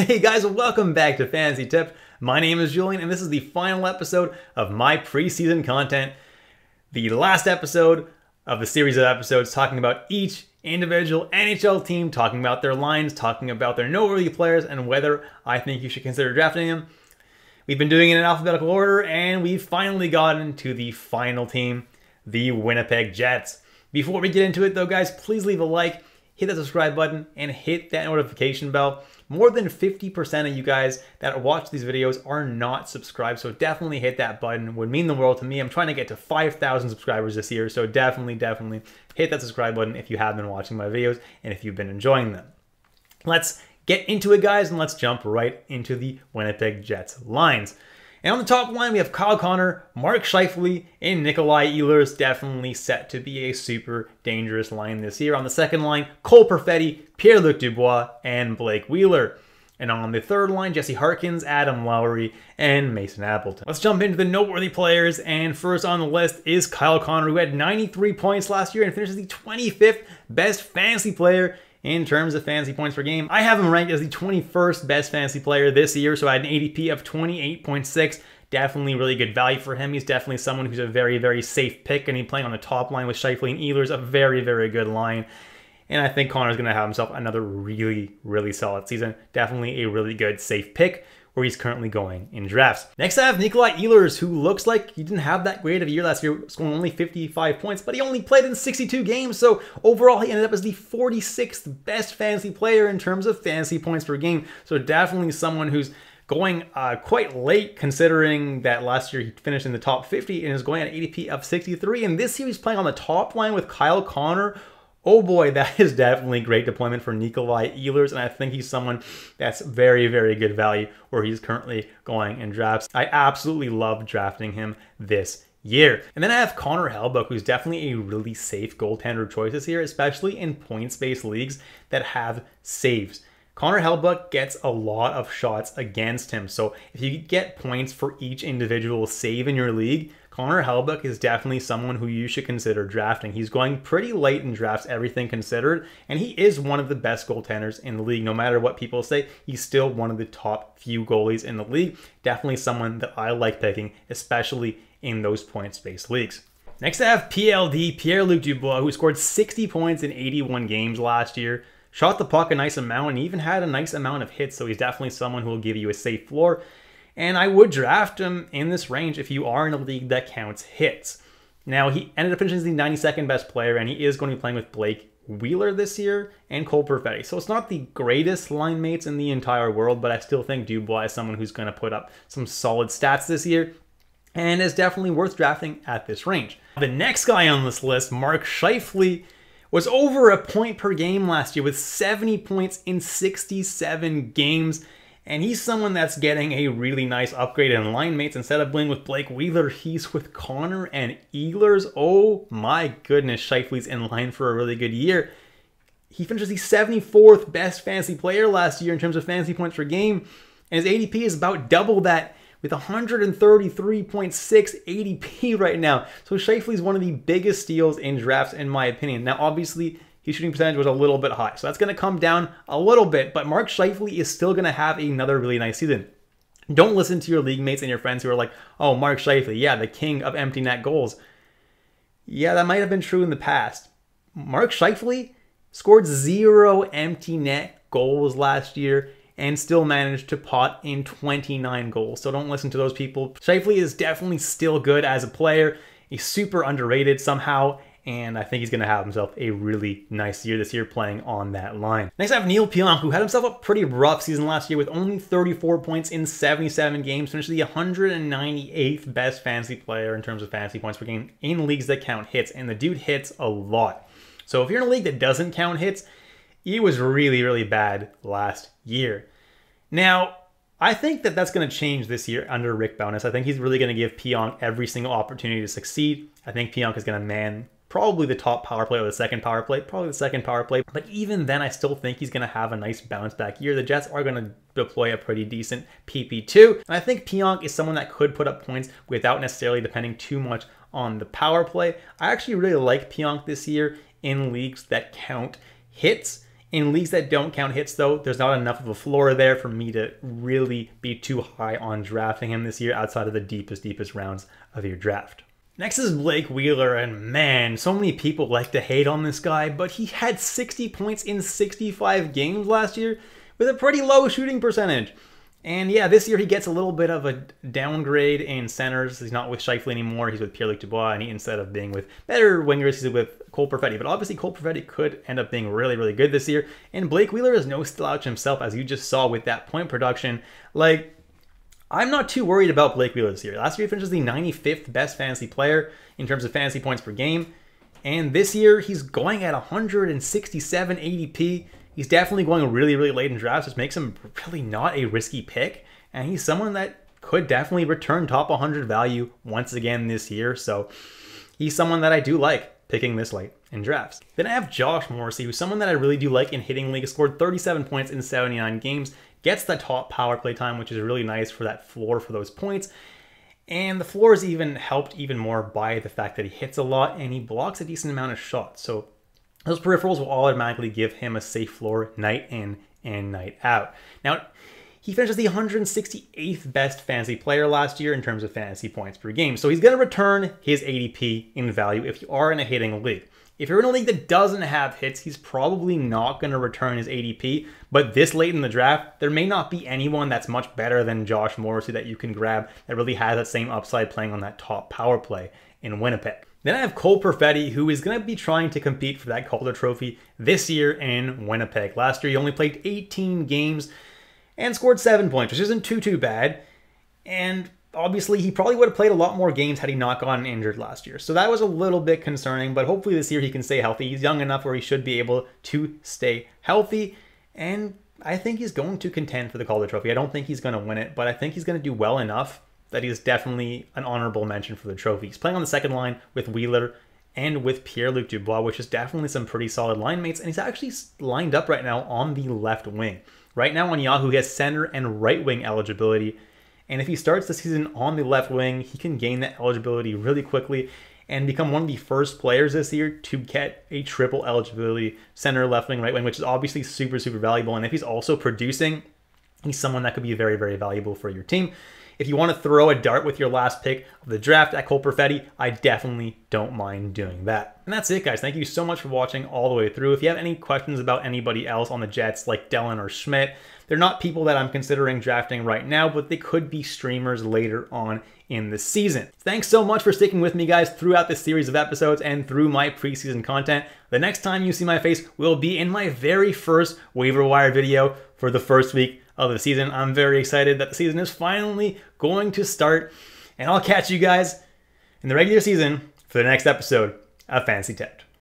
Hey guys, welcome back to Fantasy Tipped. My name is Julian, and this is the final episode of my preseason content. The last episode of the series of episodes talking about each individual NHL team, talking about their lines, talking about their noteworthy players, and whether I think you should consider drafting them. We've been doing it in alphabetical order, and we've finally gotten to the final team, the Winnipeg Jets. Before we get into it, though, guys, please leave a like, hit that subscribe button, and hit that notification bell more than 50% of you guys that watch these videos are not subscribed, so definitely hit that button. Would mean the world to me. I'm trying to get to 5,000 subscribers this year, so definitely, definitely hit that subscribe button if you have been watching my videos and if you've been enjoying them. Let's get into it, guys, and let's jump right into the Winnipeg Jets lines. And on the top line, we have Kyle Connor, Mark Scheifele, and Nikolaj Ehlers, definitely set to be a super dangerous line this year. On the second line, Cole Perfetti, Pierre-Luc Dubois, and Blake Wheeler. And on the third line, Jansen Harkins, Adam Lowry, and Mason Appleton. Let's jump into the noteworthy players. And first on the list is Kyle Connor, who had 93 points last year and finishes the 25th best fantasy player in terms of fantasy points per game. I have him ranked as the 21st best fantasy player this year, so I had an ADP of 28.6. Definitely really good value for him. He's definitely someone who's a very, very safe pick, and he's playing on the top line with Scheifele and Ehlers, a very, very good line. And I think Connor's going to have himself another really, really solid season. Definitely a really good, safe pick where he's currently going in drafts. Next, I have Nikolaj Ehlers, who looks like he didn't have that great of a year last year, scoring only 55 points, but he only played in 62 games. So overall, he ended up as the 46th best fantasy player in terms of fantasy points per game. So definitely someone who's going uh, quite late considering that last year he finished in the top 50 and is going at an ADP of 63. And this year he's playing on the top line with Kyle Connor, Oh boy, that is definitely great deployment for Nikolaj Ehlers, and I think he's someone that's very, very good value where he's currently going in drafts. I absolutely love drafting him this year. And then I have Connor Hellebuyck, who's definitely a really safe goaltender choice this year, especially in points-based leagues that have saves. Connor Hellebuyck gets a lot of shots against him. So if you get points for each individual save in your league, Connor Hellebuyck is definitely someone who you should consider drafting. He's going pretty late in drafts, everything considered, and he is one of the best goaltenders in the league. No matter what people say, he's still one of the top few goalies in the league. Definitely someone that I like picking, especially in those points-based leagues. Next, I have PLD, Pierre-Luc Dubois, who scored 60 points in 81 games last year shot the puck a nice amount and even had a nice amount of hits, so he's definitely someone who will give you a safe floor. And I would draft him in this range if you are in a league that counts hits. Now, he ended up finishing as the 92nd best player, and he is going to be playing with Blake Wheeler this year and Cole Perfetti. So it's not the greatest line mates in the entire world, but I still think Dubois is someone who's going to put up some solid stats this year and is definitely worth drafting at this range. The next guy on this list, Mark Scheifele, was over a point per game last year with 70 points in 67 games. And he's someone that's getting a really nice upgrade in line mates. Instead of playing with Blake Wheeler, he's with Connor and Ehlers. Oh my goodness, Scheifele's in line for a really good year. He finishes the 74th best fantasy player last year in terms of fantasy points per game. And his ADP is about double that with 133.6 ADP right now. So Scheifele is one of the biggest steals in drafts in my opinion. Now obviously his shooting percentage was a little bit high, so that's going to come down a little bit, but Mark Scheifele is still going to have another really nice season. Don't listen to your league mates and your friends who are like, oh, Mark Scheifele, yeah, the king of empty net goals. Yeah, that might have been true in the past. Mark Scheifele scored zero empty net goals last year and still managed to pot in 29 goals. So don't listen to those people. Scheifele is definitely still good as a player. He's super underrated somehow, and I think he's going to have himself a really nice year this year playing on that line. Next, I have Neal Pionk, who had himself a pretty rough season last year with only 34 points in 77 games, finished the 198th best fantasy player in terms of fantasy points per game in leagues that count hits, and the dude hits a lot. So if you're in a league that doesn't count hits, he was really, really bad last year. Now, I think that that's going to change this year under Rick Bowness. I think he's really going to give Pionk every single opportunity to succeed. I think Pionk is going to man probably the top power play or the second power play, probably the second power play. But even then, I still think he's going to have a nice bounce back year. The Jets are going to deploy a pretty decent PP2. And I think Pionk is someone that could put up points without necessarily depending too much on the power play. I actually really like Pionk this year in leagues that count hits In leagues that don't count hits, though, there's not enough of a floor there for me to really be too high on drafting him this year outside of the deepest, deepest rounds of your draft. Next is Blake Wheeler, and man, so many people like to hate on this guy, but he had 60 points in 65 games last year with a pretty low shooting percentage. And yeah, this year he gets a little bit of a downgrade in centers. He's not with Scheifele anymore. He's with Pierre-Luc Dubois, and he, instead of being with better wingers, he's with Cole Perfetti. But obviously, Cole Perfetti could end up being really, really good this year. And Blake Wheeler is no slouch himself, as you just saw with that point production. Like, I'm not too worried about Blake Wheeler this year. Last year, he finished as the 95th best fantasy player in terms of fantasy points per game. And this year, he's going at 167 ADP. He's definitely going really, really late in drafts, which makes him really not a risky pick. And he's someone that could definitely return top 100 value once again this year. So he's someone that I do like picking this late in drafts. Then I have Josh Morrissey, who's someone that I really do like in hitting league. Scored 37 points in 79 games, gets the top power play time, which is really nice for that floor for those points. And the floor is even helped even more by the fact that he hits a lot and he blocks a decent amount of shots. So those peripherals will automatically give him a safe floor night in and night out. Now, he finishes the 168th best fantasy player last year in terms of fantasy points per game. So he's going to return his ADP in value if you are in a hitting league. If you're in a league that doesn't have hits, he's probably not going to return his ADP. But this late in the draft, there may not be anyone that's much better than Josh Morrissey that you can grab that really has that same upside playing on that top power play in Winnipeg. Then I have Cole Perfetti, who is going to be trying to compete for that Calder Trophy this year in Winnipeg. Last year, he only played 18 games and scored seven points, which isn't too, too bad. And obviously, he probably would have played a lot more games had he not gotten injured last year. So that was a little bit concerning, but hopefully this year he can stay healthy. He's young enough where he should be able to stay healthy. And I think he's going to contend for the Calder Trophy. I don't think he's going to win it, but I think he's going to do well enough that he's definitely an honorable mention for the trophy. He's playing on the second line with Wheeler and with Pierre-Luc Dubois, which is definitely some pretty solid line mates, and he's actually lined up right now on the left wing. Right now on Yahoo, he has center and right wing eligibility, and if he starts the season on the left wing, he can gain that eligibility really quickly and become one of the first players this year to get a triple eligibility center, left wing, right wing, which is obviously super, super valuable. And if he's also producing, he's someone that could be very, very valuable for your team. If you want to throw a dart with your last pick of the draft at Cole Perfetti, I definitely don't mind doing that. And that's it, guys. Thank you so much for watching all the way through. If you have any questions about anybody else on the Jets, like Dillon or Schmidt, they're not people that I'm considering drafting right now, but they could be streamers later on in the season. Thanks so much for sticking with me, guys, throughout this series of episodes and through my preseason content. The next time you see my face will be in my very first waiver wire video for the first week of the season. I'm very excited that the season is finally going to start, and I'll catch you guys in the regular season for the next episode of Fantasy Tipped.